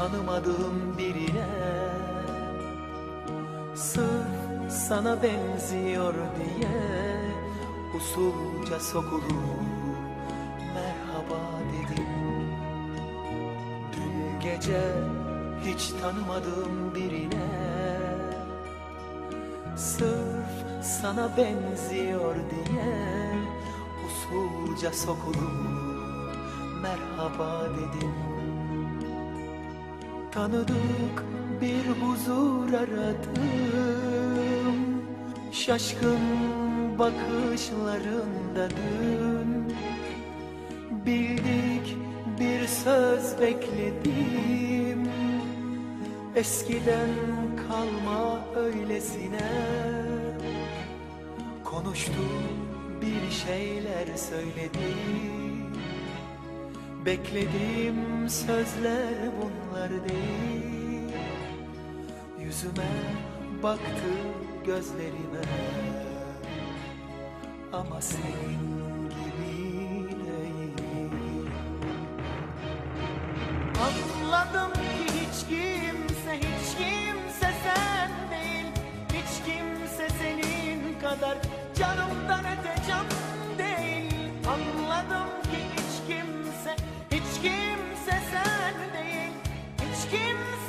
tanımadığım birine Sırf sana benziyor diye Usulca sokulup merhaba dedim. Dün gece hiç tanımadığım birine Sırf sana benziyor diye Usulca sokulup merhaba dedim. Tanıdık bir huzur aradım. Şaşkın bakışlarında dün. Bildik bir söz bekledim. Eskiden kalma öylesine. Konuştu bir şeyler söyledi Beklediğim sözler bunlar değil. Yüzüme baktı gözlerime Ama senin gibi değil. Anladım ki hiç kimse hiç kimse sen değil. Hiç kimse senin kadar canımdan Hiç